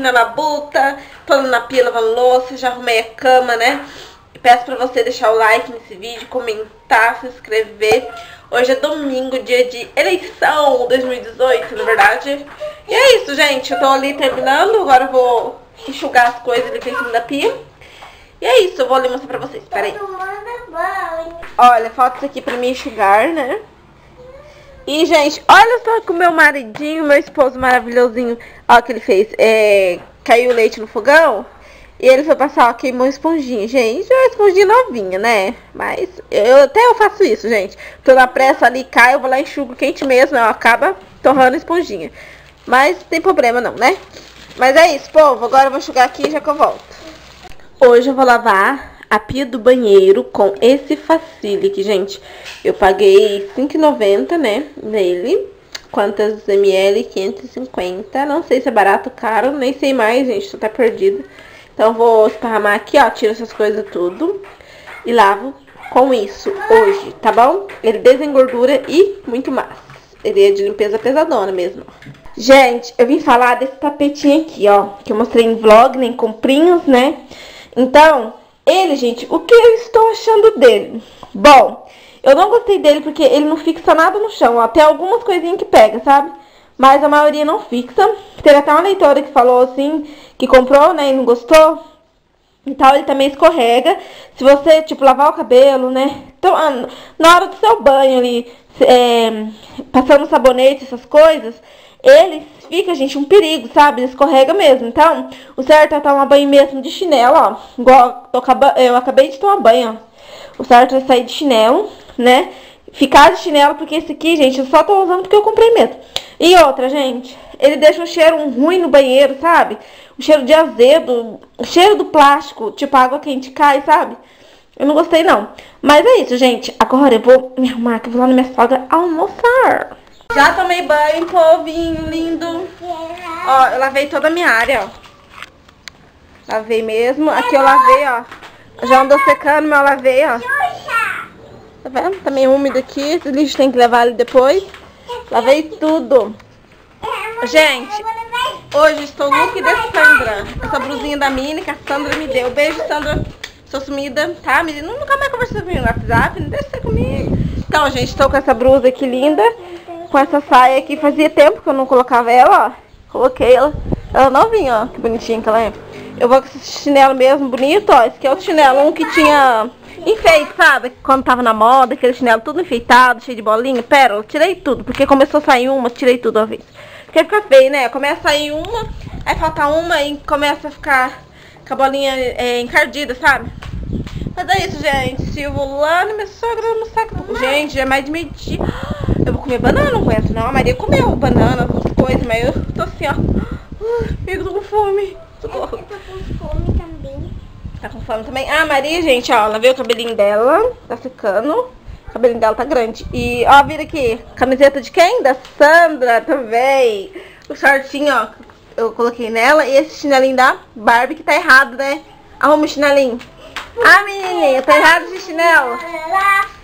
aqui na labuta, tô na pia lavando louça, já arrumei a cama, né? Peço pra você deixar o like nesse vídeo, comentar, se inscrever. Hoje é domingo, dia de eleição 2018, na verdade. E é isso, gente. Eu tô ali terminando, agora eu vou enxugar as coisas ali em cima da pia. E é isso, eu vou ali mostrar pra vocês, peraí. Olha, fotos aqui pra me enxugar, né? E, gente, olha só que o meu maridinho, meu esposo maravilhosinho, o que ele fez. É, caiu leite no fogão. E ele foi passar, ó, queimou esponjinha. Gente, é uma esponjinha novinha, né? Mas eu até eu faço isso, gente. Tô na pressa ali, cai, eu vou lá enxugo quente mesmo, ó, acaba torrando esponjinha. Mas tem problema não, né? Mas é isso, povo. Agora eu vou enxugar aqui já que eu volto. Hoje eu vou lavar a pia do banheiro com esse Facilic, gente. Eu paguei R$5,90, né, nele. Quantas ml? 550. Não sei se é barato caro, nem sei mais, gente, tô até perdida. Então vou esparramar aqui, ó, tiro essas coisas tudo e lavo com isso hoje, tá bom? Ele desengordura e muito mais. Ele é de limpeza pesadona mesmo. Gente, eu vim falar desse tapetinho aqui, ó, que eu mostrei em vlog, nem comprinhos, né? Então, ele, gente, o que eu estou achando dele? Bom, eu não gostei dele porque ele não fixa nada no chão, ó. Tem algumas coisinhas que pega, sabe? Mas a maioria não fixa. Teve até uma leitora que falou assim, que comprou, né, e não gostou. Então ele também escorrega. Se você, tipo, lavar o cabelo, né? Então, ah, na hora do seu banho ali, é, passando sabonete, essas coisas, ele fica, gente, um perigo, sabe? Ele escorrega mesmo. Então, o certo é tomar banho mesmo de chinelo, ó. Igual eu acabei de tomar banho, ó. O certo é sair de chinelo, né? Ficar de chinelo, porque esse aqui, gente, eu só tô usando porque eu comprei mesmo. E outra, gente, ele deixa um cheiro ruim no banheiro, sabe? Um cheiro de azedo, o cheiro do plástico, tipo água quente cai, sabe? Eu não gostei, não. Mas é isso, gente. Agora eu vou me arrumar, que eu vou lá na minha sogra almoçar. Já tomei banho, povinho lindo. Ó, eu lavei toda a minha área, ó. Lavei mesmo. Aqui eu lavei, ó. Já andou secando, mas eu lavei, ó. Tá vendo? Tá meio úmido aqui. Esse lixo tem que levar ali depois. Lavei tudo. Gente, hoje estou look de Sandra. Essa blusinha da Mini que a Sandra me deu. Beijo, Sandra. Sou sumida, tá? Menina, nunca mais conversou comigo no WhatsApp. Não deixa comigo. Então, gente, estou com essa blusa aqui linda com essa saia aqui. Fazia tempo que eu não colocava ela, ó. Coloquei ela. Ela novinha, ó. Que bonitinha que ela é. Eu vou com esse chinelo mesmo bonito, ó. Esse aqui é o chinelo, um que tinha enfeite, sabe? Quando tava na moda, aquele chinelo tudo enfeitado, cheio de bolinha, pérola. Tirei tudo, porque começou a sair uma, tirei tudo uma vez. Porque fica feio, né? Começa a sair uma, aí falta uma e começa a ficar com a bolinha é, encardida, sabe? Mas é isso, gente. Se eu vou lá na minha sogra no saco. Gente, já é mais de meio-dia. Eu vou comer banana, não aguento não. A Maria comeu banana, coisas, mas eu tô assim, ó. Eu tô com fome. Socorro. Eu tô com fome também. Tá com fome também? Ah, a Maria, gente, ó, ela veio o cabelinho dela. Tá ficando. O cabelinho dela tá grande. E, ó, vira aqui. Camiseta de quem? Da Sandra também. O shortinho, ó, eu coloquei nela. E esse chinelinho da Barbie que tá errado, né? Arruma o chinelinho. Ah, menininha, tá errado de chinelo.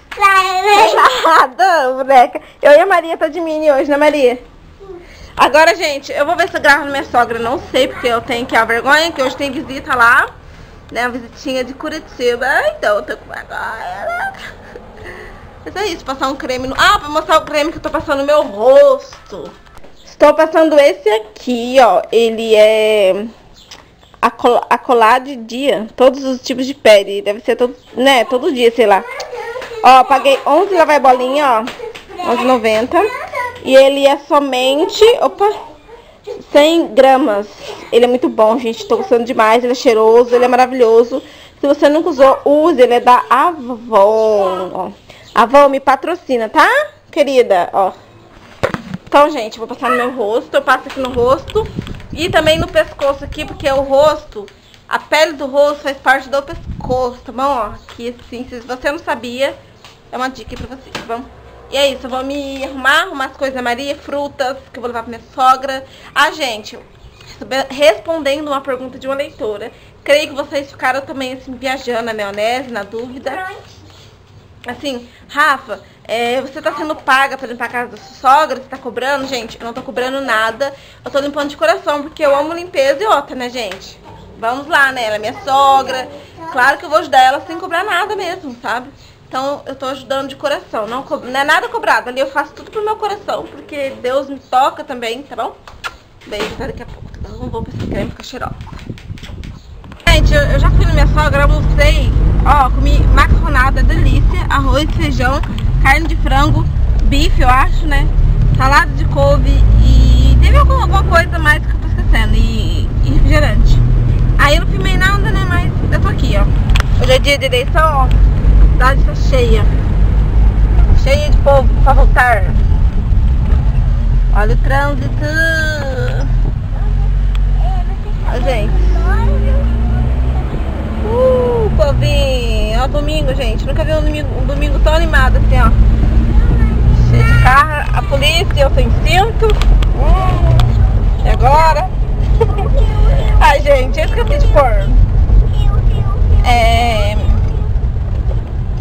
Nada, boneca. Eu e a Maria tá de mini hoje, né, Maria? Agora, gente, eu vou ver se eu gravo na minha sogra. Não sei, porque eu tenho que a vergonha, que hoje tem visita lá. Né, uma visitinha de Curitiba. Então, eu tô com vergonha. Mas é isso, passar um creme no... Ah, pra mostrar o creme que eu tô passando no meu rosto. Estou passando esse aqui, ó. Ele é acolado de dia. Todos os tipos de pele. Deve ser todo, né, todo dia, sei lá. Ó, paguei 11 lá vai bolinha, ó. 11,90. E ele é somente, opa, 100 gramas. Ele é muito bom, gente. Tô gostando demais. Ele é cheiroso, ele é maravilhoso. Se você nunca usou, use. Ele é da Avon, ó. Avon me patrocina, tá? Querida, ó. Então, gente, vou passar no meu rosto. Eu passo aqui no rosto. E também no pescoço aqui, porque o rosto, a pele do rosto faz parte do pescoço, tá bom? Ó, aqui assim, se você não sabia, é uma dica pra vocês, tá bom? E é isso, eu vou me arrumar, arrumar as coisas Maria, frutas, que eu vou levar pra minha sogra. Ah, gente, respondendo uma pergunta de uma leitora, creio que vocês ficaram também, assim, viajando na maionese, na dúvida. Assim, Rafa, É, você tá sendo paga pra limpar a casa da sua sogra, você tá cobrando, gente, eu não tô cobrando nada. Eu tô limpando de coração, porque eu amo limpeza e outra, né, gente? Vamos lá, né? Ela é minha sogra. Claro que eu vou ajudar ela sem cobrar nada mesmo, sabe? Então eu tô ajudando de coração. Não, não é nada cobrado. Ali eu faço tudo pro meu coração, porque Deus me toca também, tá bom? Beijo, até daqui a pouco. Eu vou pra esse creme ficar cheirosa. Gente, eu, eu já fui na minha sogra, almocei, ó, comi macarronada, delícia, arroz, feijão, carne de frango, bife, eu acho, né? Salada de couve e teve alguma, alguma coisa mais que eu tô esquecendo. E, e refrigerante. Aí eu não filmei nada, né? Mas eu tô aqui, ó. Hoje é dia de eleição, ó. A cidade tá cheia. Cheia de povo pra voltar. Olha o trânsito. Ó, gente. Povinho. Ó, domingo, gente. Nunca vi um domingo, um domingo tão animado assim, ó. Cheio de carro. A polícia, eu sem cinto. Hum. E agora? Ai, gente, eu esqueci de pôr. É...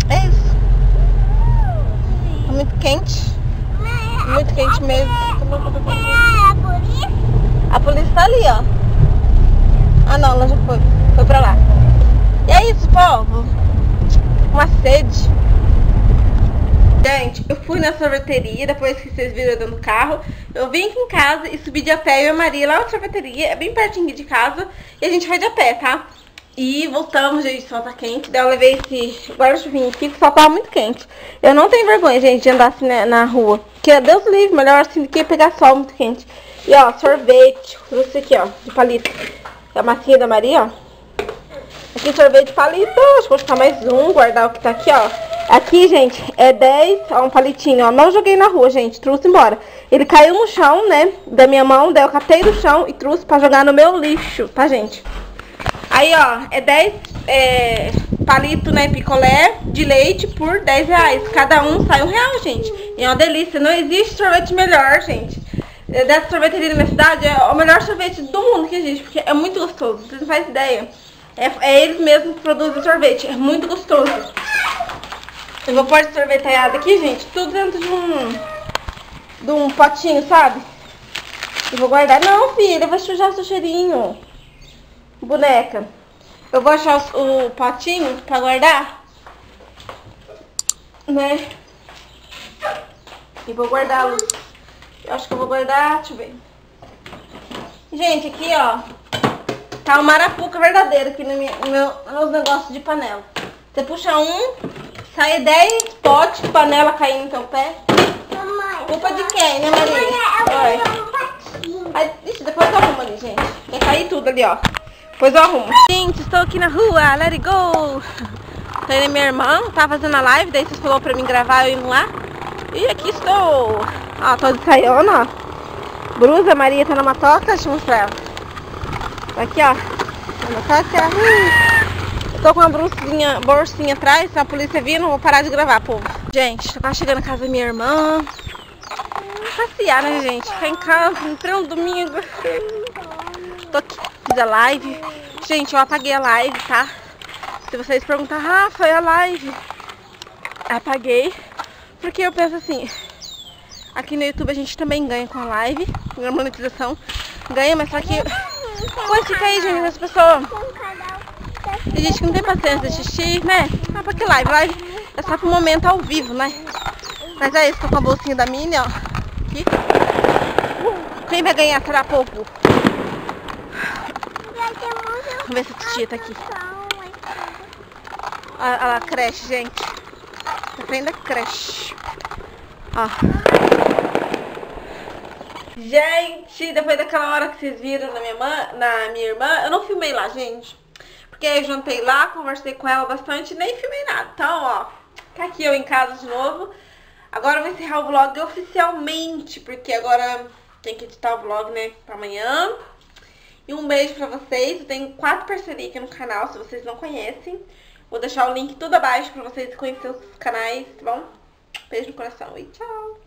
É isso. Tá muito quente. Muito quente mesmo. A polícia tá ali, ó. Ah, não, ela já foi. Foi pra lá. E é isso, povo. Uma sede. Gente, eu fui na sorveteria, depois que vocês viram eu dando carro. Eu vim aqui em casa e subi de a pé, eu e a Maria, lá na sorveteria, é bem pertinho de casa. E a gente vai de a pé, tá? E voltamos, gente, o sol tá quente. Daí eu levei esse guarda-chuvinho aqui, que sol tava muito quente. Eu não tenho vergonha, gente, de andar assim na, na rua. Porque é Deus livre, melhor assim do que pegar sol muito quente. E ó, sorvete, trouxe aqui, ó, de palito. É a massinha da Maria, ó. Aqui sorvete de palito, acho que vou ficar mais um, guardar o que tá aqui, ó. Aqui, gente, é 10, ó, um palitinho, ó. Não joguei na rua, gente, trouxe embora. Ele caiu no chão, né, da minha mão, daí eu catei do chão e trouxe pra jogar no meu lixo, tá, gente? Aí, ó, é 10 é, palito, né, picolé de leite por 10 reais. Cada um sai um real, gente. E é uma delícia. Não existe sorvete melhor, gente. Dessa sorveteria da minha cidade é o melhor sorvete do mundo que existe, porque é muito gostoso. Vocês não fazem ideia. É, é eles mesmos que produzem sorvete. É muito gostoso. Eu vou pôr sorveteado aqui, gente, tudo dentro de um, de um potinho, sabe? E vou guardar. Não, filha, vai sujar seu cheirinho. Boneca. Eu vou achar os- o, potinho pra guardar. Né? E vou guardá-los. Eu acho que eu vou guardar, deixa eu ver. Gente, aqui, ó. Tá o marapuca verdadeiro aqui no meu, no meus negócios de panela. Você puxa um, sai 10 potes de panela caindo no teu pé. Culpa de quem, né, Maria? Oi. Ai, ixi, depois eu arrumo ali, gente. Vai cair tudo ali, ó. Depois eu arrumo. Gente, estou aqui na rua, let it go. Indo minha irmã, tá fazendo a live, daí vocês falou pra mim gravar eu indo lá. E aqui estou. Ó, tô de saiona, ó. Brusa, Maria tá na matoca, deixa eu mostrar ela. Tá Aqui, ó. Hum. Eu tô com uma bolsinha, bolsinha atrás, se a polícia vir, não vou parar de gravar, povo. Gente, tô quase chegando na casa da minha irmã. Passear, né, gente? Ficar em casa, no pleno domingo. Tô aqui, fiz a live. Gente, eu apaguei a live, tá? Se vocês perguntarem, ah, foi a live. Apaguei. Porque eu penso assim, aqui no YouTube a gente também ganha com a live, na monetização. Ganha, mas só que... Pode ficar aí, gente, as pessoas... Tem gente que não tem paciência de assistir, né? Ah, pra que live? Live é só pro momento ao vivo, né? Mas é isso, tô com a bolsinha da Mini, ó. Aqui. Quem vai ganhar será pouco. Vamos ver se a tá aqui. Olha a creche, gente. Tá saindo da creche. Ó. Gente, depois daquela hora que vocês viram na minha, irmã, na minha irmã, eu não filmei lá, gente. Porque eu jantei lá, conversei com ela bastante nem filmei nada. Então, ó, tá aqui eu em casa de novo. Agora eu vou encerrar o vlog oficialmente, porque agora tem que editar o vlog, né, pra amanhã. E um beijo pra vocês. Eu tenho quatro parcerias aqui no canal, se vocês não conhecem. Vou deixar o link tudo abaixo pra vocês conhecerem os canais, tá bom? Beijo no coração e tchau!